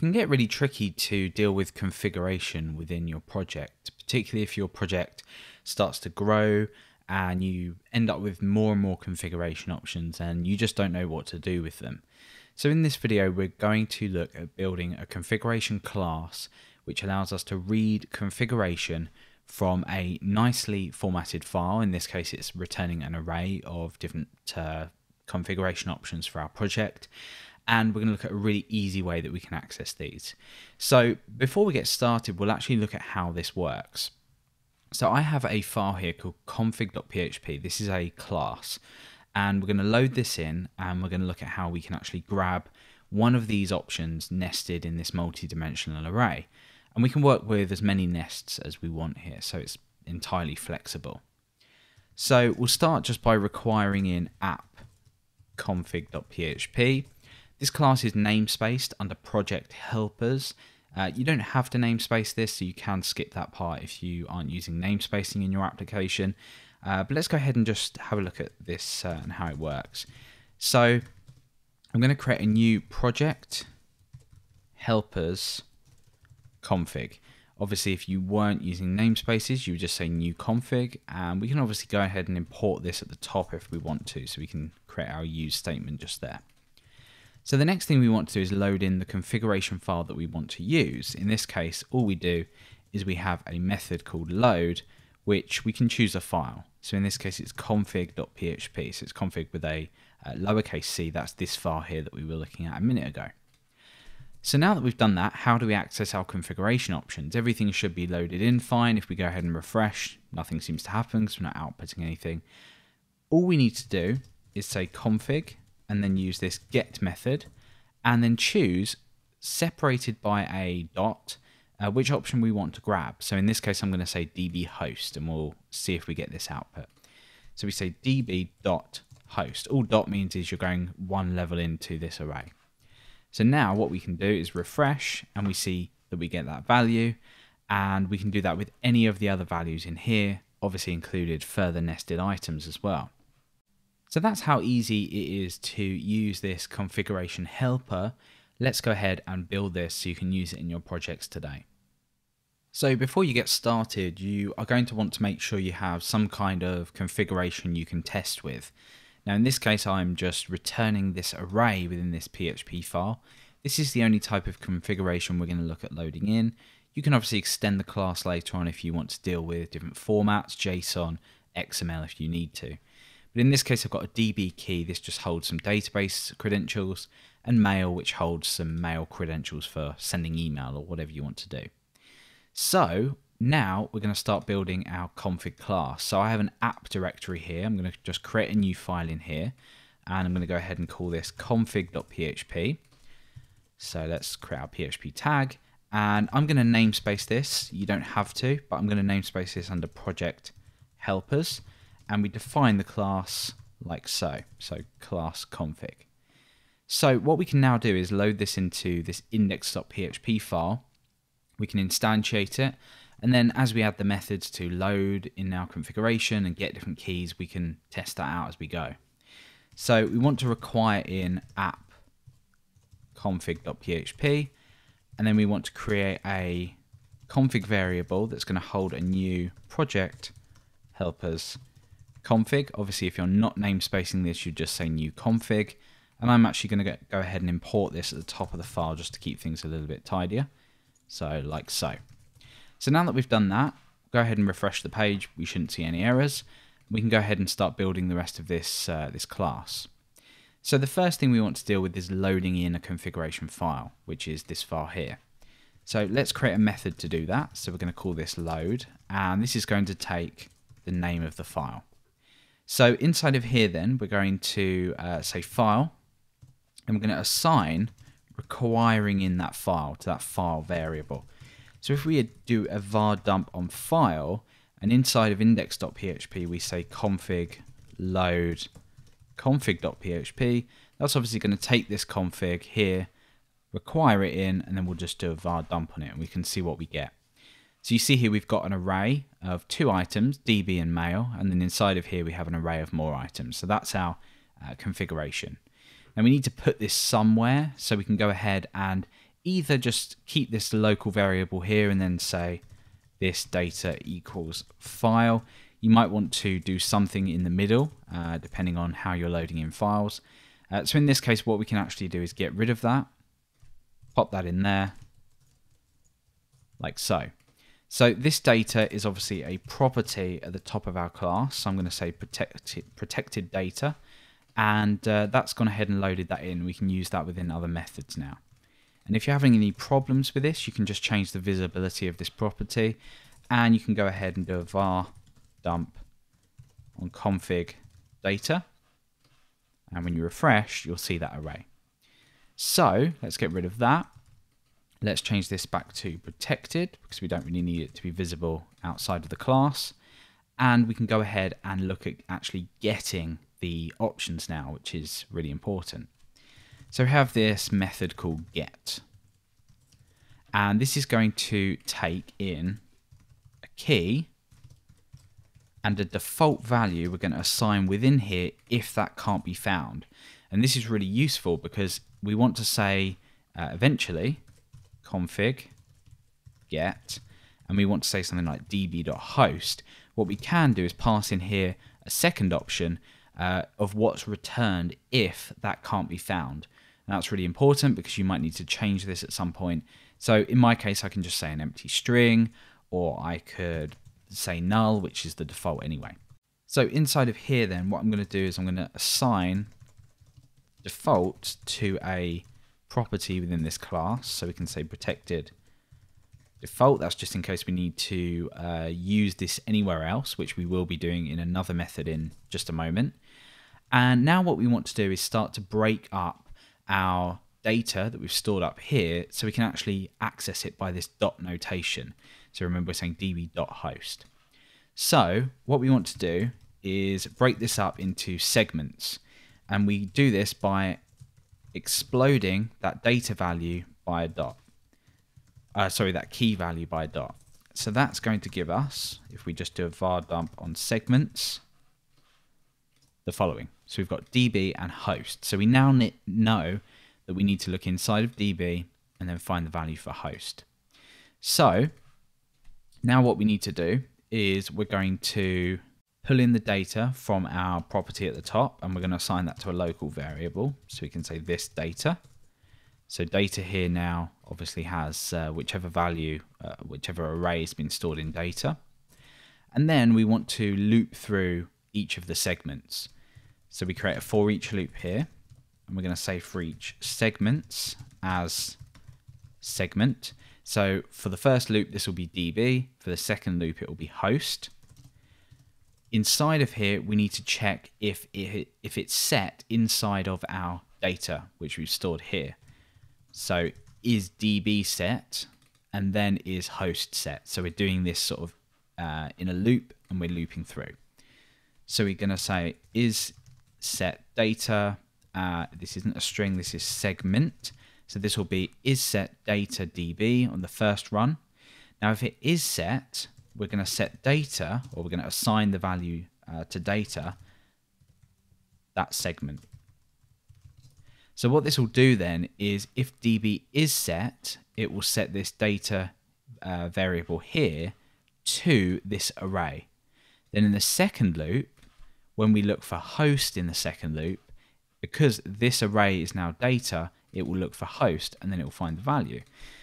can get really tricky to deal with configuration within your project, particularly if your project starts to grow and you end up with more and more configuration options and you just don't know what to do with them. So in this video, we're going to look at building a configuration class which allows us to read configuration from a nicely formatted file. In this case, it's returning an array of different uh, configuration options for our project. And we're going to look at a really easy way that we can access these. So before we get started, we'll actually look at how this works. So I have a file here called config.php. This is a class. And we're going to load this in and we're going to look at how we can actually grab one of these options nested in this multi-dimensional array. And we can work with as many nests as we want here, so it's entirely flexible. So we'll start just by requiring in app config.php. This class is namespaced under project helpers. Uh, you don't have to namespace this, so you can skip that part if you aren't using namespacing in your application. Uh, but let's go ahead and just have a look at this uh, and how it works. So I'm going to create a new project helpers config. Obviously, if you weren't using namespaces, you would just say new config, and we can obviously go ahead and import this at the top if we want to, so we can create our use statement just there. So the next thing we want to do is load in the configuration file that we want to use. In this case, all we do is we have a method called load, which we can choose a file. So in this case, it's config.php, so it's config with a uh, lowercase c, that's this file here that we were looking at a minute ago. So now that we've done that, how do we access our configuration options? Everything should be loaded in fine. If we go ahead and refresh, nothing seems to happen because we're not outputting anything. All we need to do is say config and then use this get method and then choose separated by a dot uh, which option we want to grab. So in this case, I'm going to say db host and we'll see if we get this output. So we say db dot host. All dot means is you're going one level into this array. So now what we can do is refresh and we see that we get that value and we can do that with any of the other values in here, obviously included further nested items as well. So that's how easy it is to use this configuration helper. Let's go ahead and build this so you can use it in your projects today. So before you get started, you are going to want to make sure you have some kind of configuration you can test with. Now in this case I'm just returning this array within this PHP file. This is the only type of configuration we're going to look at loading in. You can obviously extend the class later on if you want to deal with different formats, JSON, XML if you need to. But in this case I've got a DB key, this just holds some database credentials, and mail which holds some mail credentials for sending email or whatever you want to do. So now we're going to start building our config class. So I have an app directory here. I'm going to just create a new file in here and I'm going to go ahead and call this config.php. So let's create our PHP tag and I'm going to namespace this. You don't have to, but I'm going to namespace this under project helpers and we define the class like so. So class config. So what we can now do is load this into this index.php file. We can instantiate it and then as we add the methods to load in our configuration and get different keys, we can test that out as we go. So we want to require in app config.php, and then we want to create a config variable that's going to hold a new project helpers config. Obviously, if you're not namespacing this, you'd just say new config. And I'm actually going to go ahead and import this at the top of the file just to keep things a little bit tidier. So like so. So now that we've done that, go ahead and refresh the page. We shouldn't see any errors. We can go ahead and start building the rest of this, uh, this class. So the first thing we want to deal with is loading in a configuration file, which is this file here. So let's create a method to do that. So we're going to call this load, and this is going to take the name of the file. So inside of here then, we're going to uh, say file, and we're going to assign requiring in that file to that file variable. So if we do a var dump on file, and inside of index.php we say config load config.php, that's obviously going to take this config here, require it in, and then we'll just do a var dump on it, and we can see what we get. So you see here we've got an array of two items, DB and mail, and then inside of here we have an array of more items. So that's our uh, configuration. Now we need to put this somewhere so we can go ahead and either just keep this local variable here and then say this data equals file. You might want to do something in the middle, uh, depending on how you're loading in files. Uh, so in this case, what we can actually do is get rid of that, pop that in there, like so. So this data is obviously a property at the top of our class. So I'm going to say protected, protected data. And uh, that's gone ahead and loaded that in. We can use that within other methods now. And if you're having any problems with this, you can just change the visibility of this property. And you can go ahead and do a var dump on config data. And when you refresh, you'll see that array. So let's get rid of that. Let's change this back to protected because we don't really need it to be visible outside of the class. And we can go ahead and look at actually getting the options now, which is really important. So we have this method called get. And this is going to take in a key and a default value we're going to assign within here if that can't be found. And this is really useful because we want to say uh, eventually config get and we want to say something like db.host. What we can do is pass in here a second option uh, of what's returned if that can't be found. And that's really important because you might need to change this at some point. So in my case, I can just say an empty string, or I could say null, which is the default anyway. So inside of here then, what I'm going to do is I'm going to assign default to a property within this class. So we can say protected default. That's just in case we need to uh, use this anywhere else, which we will be doing in another method in just a moment. And now what we want to do is start to break up our data that we've stored up here so we can actually access it by this dot notation. So remember we're saying db.host. So what we want to do is break this up into segments. And we do this by exploding that data value by a dot. Uh, sorry, that key value by a dot. So that's going to give us, if we just do a var dump on segments, the following. So we've got DB and host. So we now know that we need to look inside of DB and then find the value for host. So now what we need to do is we're going to pull in the data from our property at the top and we're going to assign that to a local variable. So we can say this data. So data here now obviously has uh, whichever value, uh, whichever array has been stored in data. And then we want to loop through each of the segments. So we create a for each loop here and we're going to say for each segments as segment. So for the first loop, this will be DB. For the second loop, it will be host. Inside of here, we need to check if it, if it's set inside of our data, which we've stored here. So is DB set and then is host set. So we're doing this sort of uh, in a loop and we're looping through. So we're going to say is set data. Uh, this isn't a string, this is segment. So this will be is set data db on the first run. Now if it is set, we're going to set data, or we're going to assign the value uh, to data, that segment. So what this will do then is if db is set, it will set this data uh, variable here to this array. Then in the second loop, when we look for host in the second loop, because this array is now data, it will look for host and then it will find the value.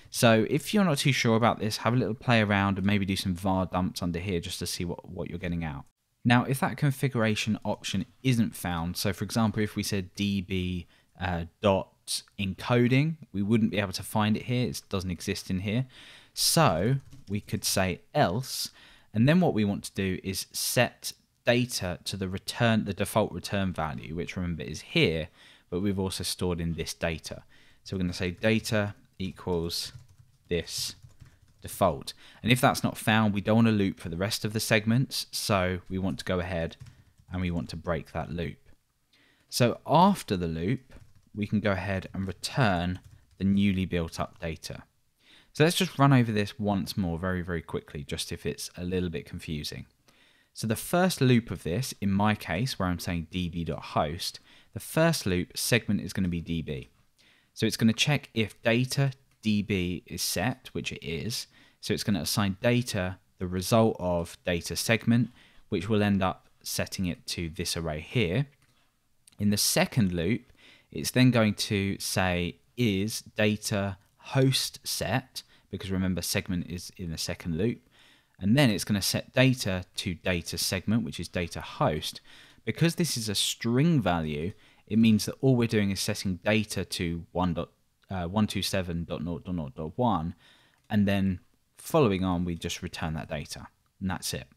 So if you're not too sure about this, have a little play around and maybe do some var dumps under here just to see what, what you're getting out. Now, if that configuration option isn't found, so for example, if we said db uh, dot encoding, we wouldn't be able to find it here. It doesn't exist in here. So we could say else, and then what we want to do is set data to the return, the default return value, which remember is here, but we've also stored in this data. So we're going to say data equals this default. And if that's not found, we don't want to loop for the rest of the segments. So we want to go ahead and we want to break that loop. So after the loop, we can go ahead and return the newly built up data. So let's just run over this once more very, very quickly, just if it's a little bit confusing. So the first loop of this, in my case, where I'm saying db.host, the first loop segment is going to be db. So it's going to check if data db is set, which it is. So it's going to assign data the result of data segment, which will end up setting it to this array here. In the second loop, it's then going to say is data host set, because remember segment is in the second loop, and then it's going to set data to data segment, which is data host. Because this is a string value, it means that all we're doing is setting data to 1. Uh, 127.0.0.1 and then following on we just return that data and that's it.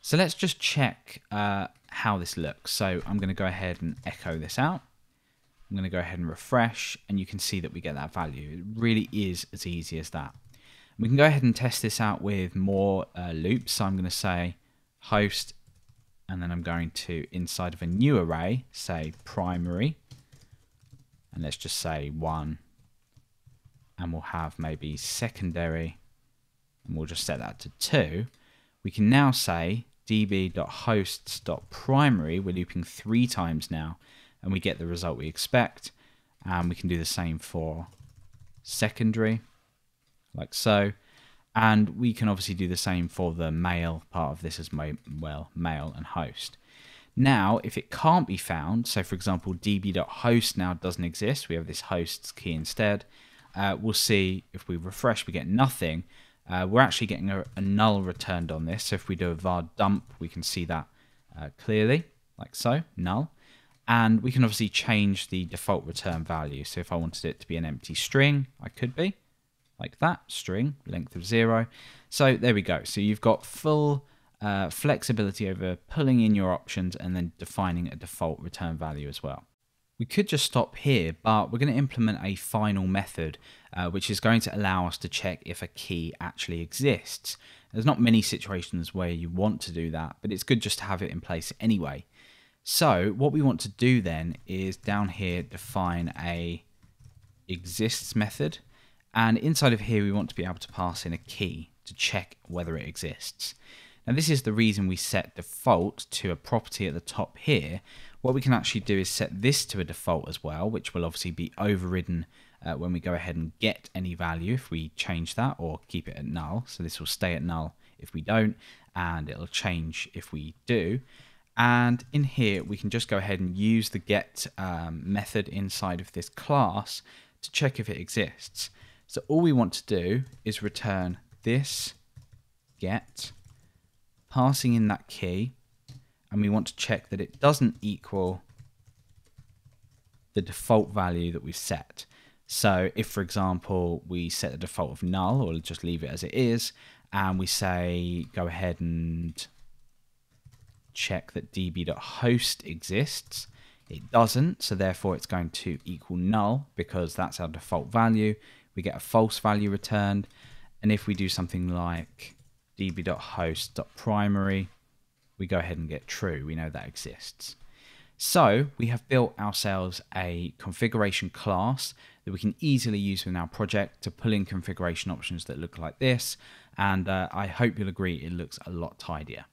So let's just check uh, how this looks. So I'm going to go ahead and echo this out. I'm going to go ahead and refresh and you can see that we get that value. It really is as easy as that. We can go ahead and test this out with more uh, loops. So I'm going to say host and then I'm going to inside of a new array say primary. And let's just say one. And we'll have maybe secondary. And we'll just set that to 2 we can now say db.hosts.primary we're looping three times now. And we get the result we expect. And we can do the same for secondary like so and we can obviously do the same for the mail part of this as well mail and host now if it can't be found so for example db.host now doesn't exist we have this hosts key instead uh, we'll see if we refresh, we get nothing. Uh, we're actually getting a, a, null returned on this. So if we do a var dump, we can see that uh, clearly, like so, null. And we can obviously change the default return value. So if I wanted it to be an empty string, I could be, like that, string, length of zero. So there we go. So you've got full uh, flexibility over pulling in your options and then defining a default return value as well. We could just stop here, but we're going to implement a final method, uh, which is going to allow us to check if a key actually exists. There's not many situations where you want to do that, but it's good just to have it in place anyway. So what we want to do then is down here define a exists method, and inside of here we want to be able to pass in a key to check whether it exists. Now this is the reason we set default to a property at the top here, what we can actually do is set this to a default as well, which will obviously be overridden uh, when we go ahead and get any value if we change that or keep it at null. So this will stay at null if we don't, and it'll change if we do. And in here, we can just go ahead and use the get um, method inside of this class to check if it exists. So all we want to do is return this get, passing in that key, and we want to check that it doesn't equal the default value that we've set. So if, for example, we set the default of null or just leave it as it is, and we say go ahead and check that db.host exists, it doesn't, so therefore it's going to equal null because that's our default value. We get a false value returned. And if we do something like db.host.primary, we go ahead and get true. We know that exists. So we have built ourselves a configuration class that we can easily use within our project to pull in configuration options that look like this. And uh, I hope you'll agree it looks a lot tidier.